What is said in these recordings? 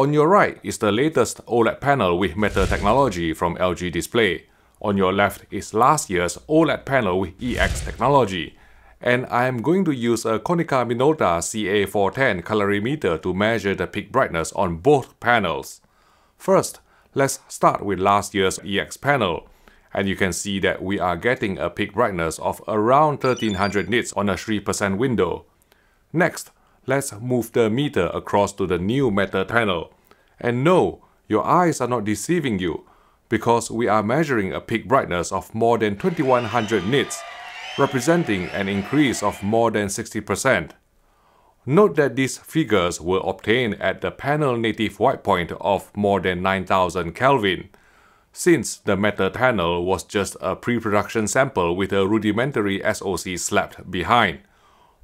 On your right is the latest OLED panel with Meta technology from LG Display. On your left is last year's OLED panel with EX technology. And I am going to use a Konica Minolta CA410 colorimeter to measure the peak brightness on both panels. First, let's start with last year's EX panel. And you can see that we are getting a peak brightness of around 1300 nits on a 3% window. Next, let's move the meter across to the new Meta panel. And no, your eyes are not deceiving you because we are measuring a peak brightness of more than 2100 nits, representing an increase of more than 60%. Note that these figures were obtained at the panel native white point of more than 9000 Kelvin, since the Meta panel was just a pre-production sample with a rudimentary SoC slapped behind.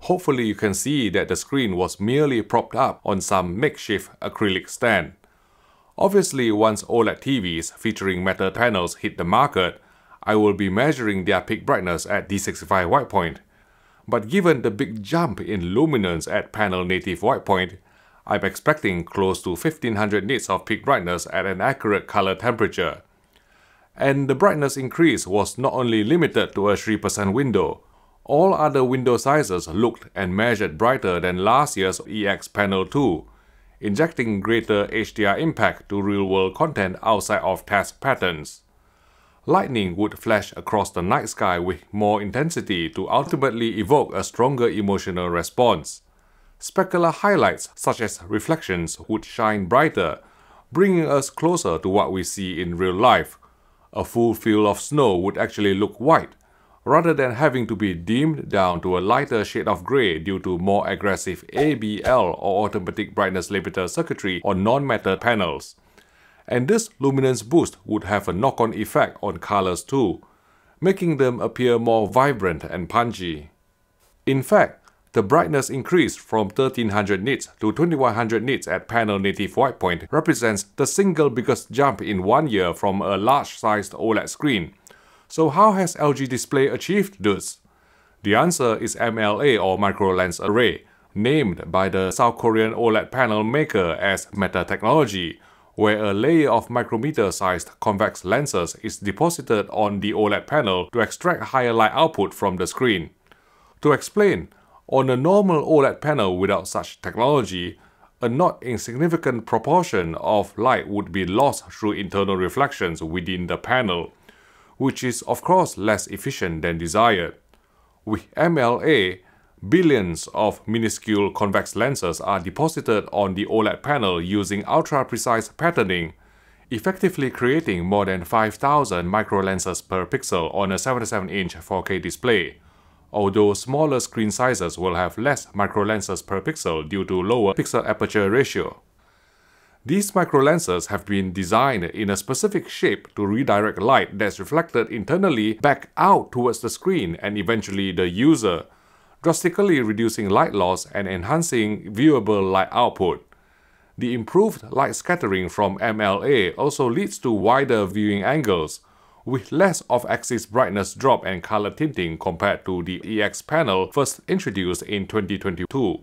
Hopefully you can see that the screen was merely propped up on some makeshift acrylic stand. Obviously, once OLED TVs featuring Meta panels hit the market, I will be measuring their peak brightness at D65 white point. But given the big jump in luminance at panel native white point, I'm expecting close to 1500 nits of peak brightness at an accurate color temperature. And the brightness increase was not only limited to a 3% window, all other window sizes looked and measured brighter than last year's EX panel too, injecting greater HDR impact to real-world content outside of test patterns. Lightning would flash across the night sky with more intensity to ultimately evoke a stronger emotional response. Specular highlights such as reflections would shine brighter, bringing us closer to what we see in real life. A full field of snow would actually look white, rather than having to be dimmed down to a lighter shade of gray due to more aggressive ABL or automatic brightness limiter circuitry on non-Meta panels. And this luminance boost would have a knock-on effect on colors too, making them appear more vibrant and punchy. In fact, the brightness increase from 1300 nits to 2100 nits at panel native white point represents the single biggest jump in one year from a large-sized OLED screen, so how has LG Display achieved this? The answer is MLA or micro lens array, named by the South Korean OLED panel maker as Meta technology, where a layer of micrometer-sized convex lenses is deposited on the OLED panel to extract higher light output from the screen. To explain, on a normal OLED panel without such technology, a not insignificant proportion of light would be lost through internal reflections within the panel, which is of course less efficient than desired. With MLA, billions of minuscule convex lenses are deposited on the OLED panel using ultra-precise patterning, effectively creating more than 5000 microlenses per pixel on a 77-inch 4K display, although smaller screen sizes will have less microlenses per pixel due to lower pixel aperture ratio. These microlenses have been designed in a specific shape to redirect light that's reflected internally back out towards the screen and eventually the user, drastically reducing light loss and enhancing viewable light output. The improved light scattering from MLA also leads to wider viewing angles, with less off-axis brightness drop and color tinting compared to the EX panel first introduced in 2022.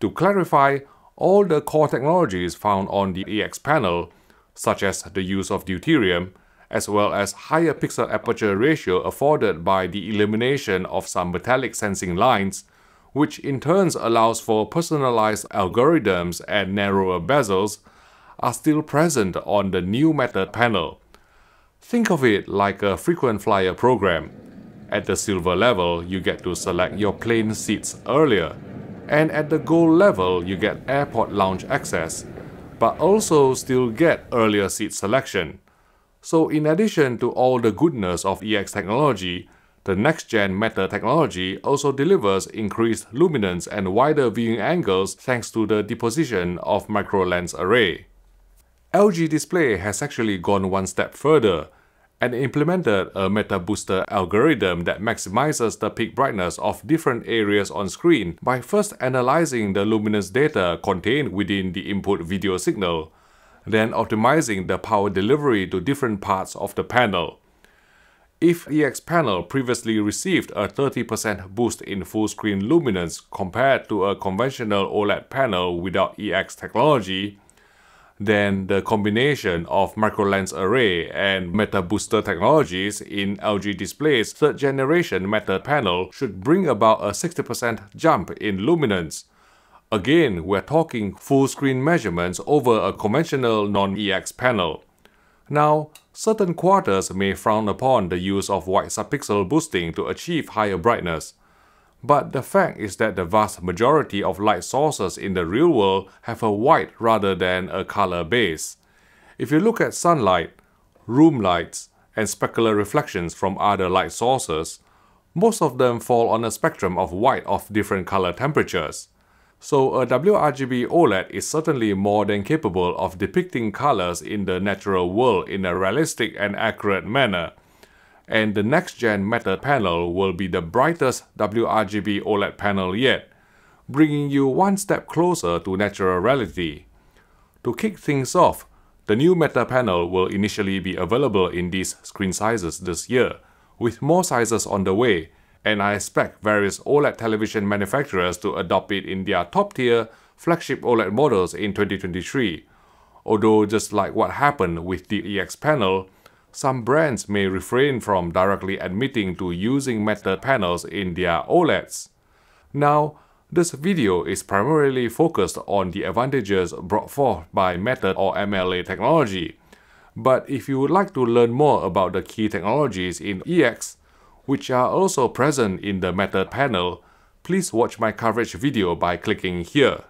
To clarify, all the core technologies found on the EX panel, such as the use of deuterium, as well as higher pixel aperture ratio afforded by the elimination of some metallic sensing lines, which in turn allows for personalized algorithms and narrower bezels, are still present on the new Meta panel. Think of it like a frequent flyer program. At the silver level, you get to select your plane seats earlier and at the gold level you get airport lounge access, but also still get earlier seat selection. So in addition to all the goodness of EX technology, the next-gen Meta technology also delivers increased luminance and wider viewing angles thanks to the deposition of micro-lens array. LG Display has actually gone one step further and implemented a uh, meta booster algorithm that maximizes the peak brightness of different areas on screen by first analyzing the luminance data contained within the input video signal, then optimizing the power delivery to different parts of the panel. If EX panel previously received a 30% boost in full screen luminance compared to a conventional OLED panel without EX technology, then the combination of microlens array and meta booster technologies in LG Display's third generation meta panel should bring about a 60% jump in luminance. Again, we're talking full screen measurements over a conventional non-EX panel. Now, certain quarters may frown upon the use of white subpixel boosting to achieve higher brightness. But the fact is that the vast majority of light sources in the real world have a white rather than a color base. If you look at sunlight, room lights, and specular reflections from other light sources, most of them fall on a spectrum of white of different color temperatures. So a WRGB OLED is certainly more than capable of depicting colors in the natural world in a realistic and accurate manner and the next-gen Meta panel will be the brightest WRGB OLED panel yet, bringing you one step closer to natural reality. To kick things off, the new Meta panel will initially be available in these screen sizes this year, with more sizes on the way, and I expect various OLED television manufacturers to adopt it in their top-tier flagship OLED models in 2023. Although just like what happened with the EX panel, some brands may refrain from directly admitting to using Meta panels in their OLEDs. Now, this video is primarily focused on the advantages brought forth by Meta or MLA technology. But if you would like to learn more about the key technologies in EX, which are also present in the Meta panel, please watch my coverage video by clicking here.